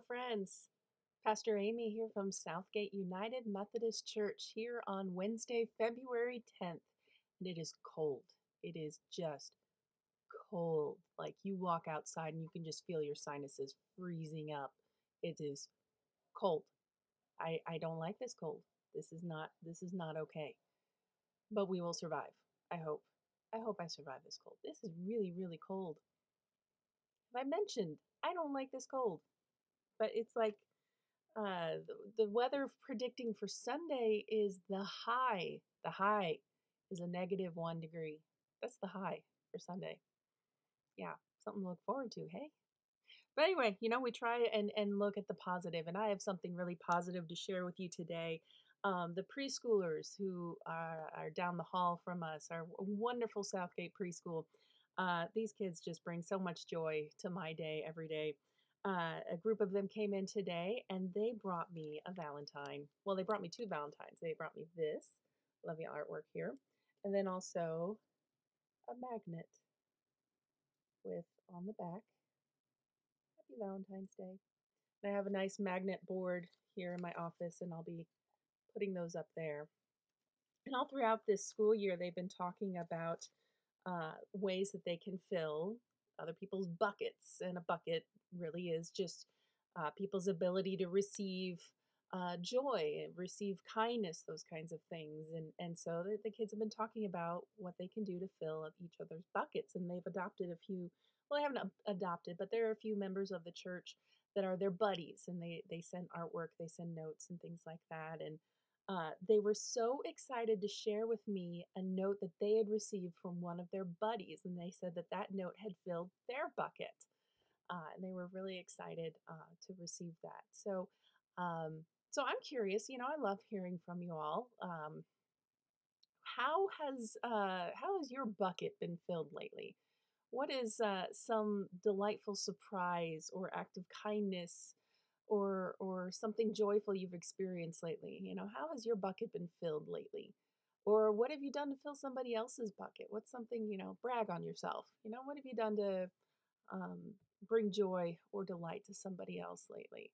Friends. Pastor Amy here from Southgate United Methodist Church here on Wednesday, February 10th. And it is cold. It is just cold. Like you walk outside and you can just feel your sinuses freezing up. It is cold. I, I don't like this cold. This is not this is not okay. But we will survive. I hope. I hope I survive this cold. This is really, really cold. I mentioned I don't like this cold but it's like uh, the, the weather predicting for Sunday is the high. The high is a negative one degree. That's the high for Sunday. Yeah, something to look forward to, hey? But anyway, you know, we try and, and look at the positive, and I have something really positive to share with you today. Um, the preschoolers who are, are, down the hall from us, our wonderful Southgate preschool, uh, these kids just bring so much joy to my day every day uh, a group of them came in today and they brought me a Valentine. Well, they brought me two Valentines. They brought me this lovely artwork here, and then also a magnet with on the back Happy Valentine's Day. And I have a nice magnet board here in my office, and I'll be putting those up there. And all throughout this school year, they've been talking about uh, ways that they can fill other people's buckets. And a bucket really is just uh, people's ability to receive uh, joy, receive kindness, those kinds of things. And, and so the, the kids have been talking about what they can do to fill up each other's buckets. And they've adopted a few, well, they haven't adopted, but there are a few members of the church that are their buddies and they, they send artwork, they send notes and things like that. And uh, they were so excited to share with me a note that they had received from one of their buddies, and they said that that note had filled their bucket. Uh, and they were really excited uh, to receive that. So, um, so I'm curious. You know, I love hearing from you all. Um, how has uh, how has your bucket been filled lately? What is uh, some delightful surprise or act of kindness or or something joyful you've experienced lately you know how has your bucket been filled lately? Or what have you done to fill somebody else's bucket? What's something you know brag on yourself you know what have you done to um, bring joy or delight to somebody else lately?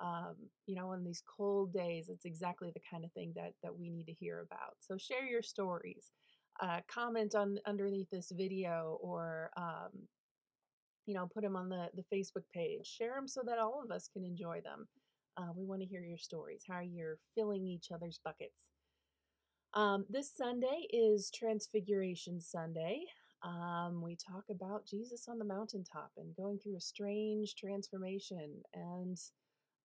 Um, you know in these cold days it's exactly the kind of thing that that we need to hear about. So share your stories uh, comment on underneath this video or um, you know, put them on the, the Facebook page, share them so that all of us can enjoy them. Uh, we want to hear your stories, how you're filling each other's buckets. Um, this Sunday is Transfiguration Sunday. Um, we talk about Jesus on the mountaintop and going through a strange transformation, and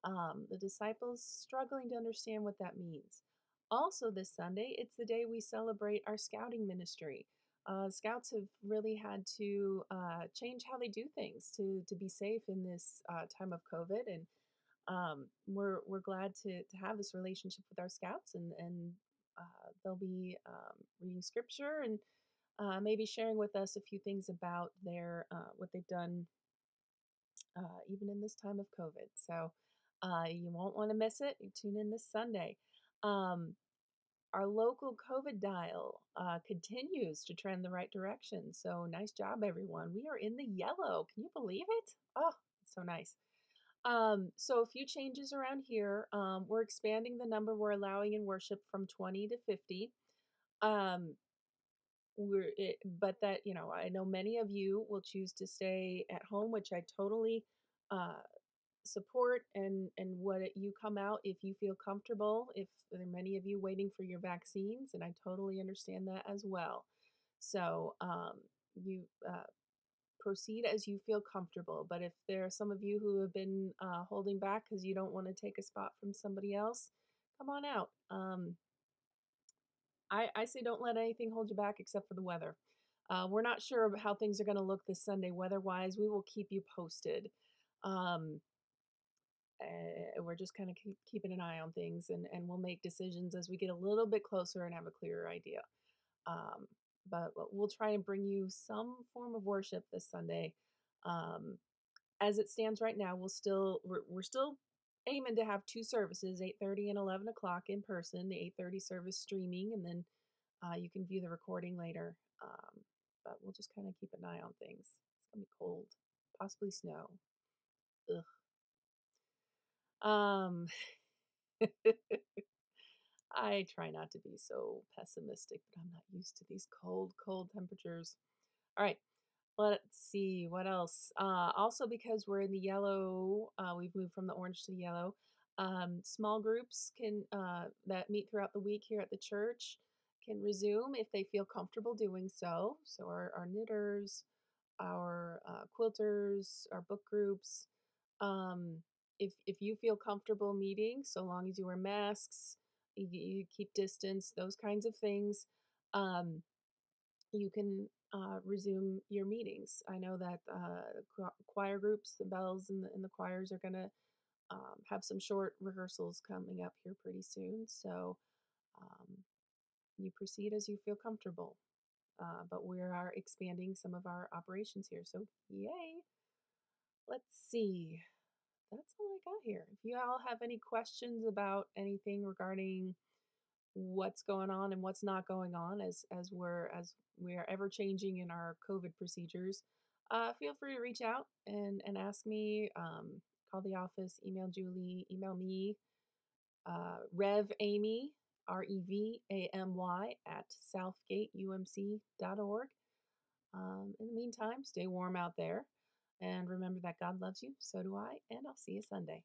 um, the disciples struggling to understand what that means. Also, this Sunday, it's the day we celebrate our scouting ministry uh, scouts have really had to uh, change how they do things to to be safe in this uh, time of COVID, and um, we're we're glad to to have this relationship with our scouts, and and uh, they'll be um, reading scripture and uh, maybe sharing with us a few things about their uh, what they've done even in this time of COVID. So you won't want to miss it. You tune in this Sunday. Um, our local COVID dial uh, continues to trend the right direction. So nice job, everyone. We are in the yellow. Can you believe it? Oh, so nice. Um, so a few changes around here. Um, we're expanding the number we're allowing in worship from 20 to 50. Um, we're, it, but that, you know, I know many of you will choose to stay at home, which I totally uh, support and and what you come out if you feel comfortable if there are many of you waiting for your vaccines and i totally understand that as well. So um, you uh, proceed as you feel comfortable but if there are some of you who have been uh, holding back because you don't want to take a spot from somebody else come on out. Um, I, I say don't let anything hold you back except for the weather. Uh, we're not sure how things are going to look this sunday weather wise we will keep you posted. Um, uh, we're just kind of keep, keeping an eye on things and, and we'll make decisions as we get a little bit closer and have a clearer idea. Um, but, we'll try and bring you some form of worship this Sunday. Um, as it stands right now, we'll still we're, we're still aiming to have two services, 8:30 and 11 o'clock in person. The 8:30 service streaming, and then uh, you can view the recording later. Um, but we'll just kind of keep an eye on things. It's gonna be cold, possibly snow. Ugh. Um, I try not to be so pessimistic, but I'm not used to these cold, cold temperatures. All right, let's see what else. Uh, also, because we're in the yellow, uh, we've moved from the orange to the yellow. Um, small groups can uh, that meet throughout the week here at the church can resume if they feel comfortable doing so. So our, our knitters, our uh, quilters, our book groups. Um, if if you feel comfortable meeting, so long as you wear masks, you, you keep distance, those kinds of things, um, you can uh, resume your meetings. I know that uh, choir groups, the bells and the, and the choirs are going to um, have some short rehearsals coming up here pretty soon. So um, you proceed as you feel comfortable. Uh, but we are expanding some of our operations here. So, yay! Let's see. That's all I got here. If you all have any questions about anything regarding what's going on and what's not going on as as we're as we are ever changing in our COVID procedures, uh, feel free to reach out and and ask me. Um, call the office, email Julie, email me, uh, Rev Amy R E V A M Y at southgateumc.org. Um, in the meantime, stay warm out there and remember that God loves you. So do I. And I'll see you Sunday.